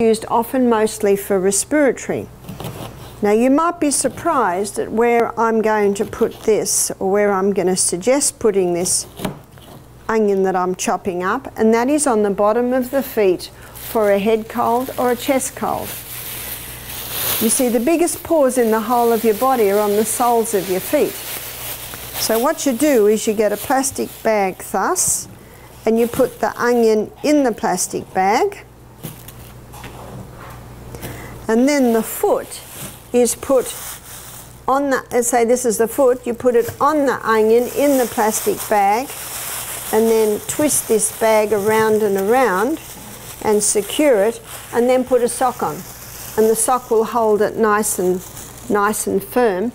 used often mostly for respiratory. Now you might be surprised at where I'm going to put this or where I'm going to suggest putting this onion that I'm chopping up and that is on the bottom of the feet for a head cold or a chest cold. You see the biggest pores in the whole of your body are on the soles of your feet. So what you do is you get a plastic bag thus and you put the onion in the plastic bag and then the foot is put on the, let's say this is the foot, you put it on the onion in the plastic bag and then twist this bag around and around and secure it and then put a sock on and the sock will hold it nice and nice and firm.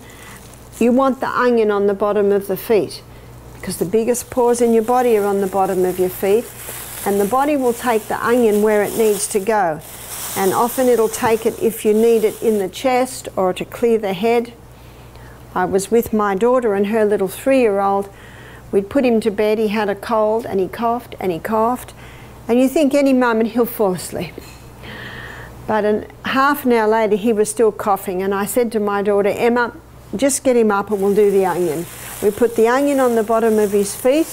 You want the onion on the bottom of the feet because the biggest pores in your body are on the bottom of your feet and the body will take the onion where it needs to go and often it'll take it if you need it in the chest or to clear the head. I was with my daughter and her little three-year-old. We'd put him to bed, he had a cold and he coughed and he coughed and you think any moment he'll fall asleep. But an, half an hour later he was still coughing and I said to my daughter, Emma, just get him up and we'll do the onion. We put the onion on the bottom of his feet,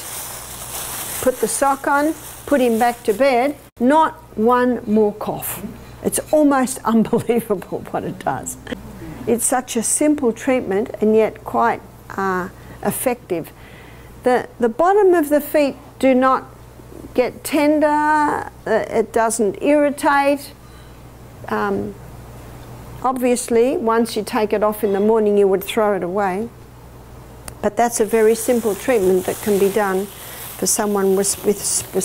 put the sock on, put him back to bed, not one more cough. It's almost unbelievable what it does. It's such a simple treatment and yet quite uh, effective. The, the bottom of the feet do not get tender, uh, it doesn't irritate. Um, obviously, once you take it off in the morning, you would throw it away. But that's a very simple treatment that can be done for someone with, with, with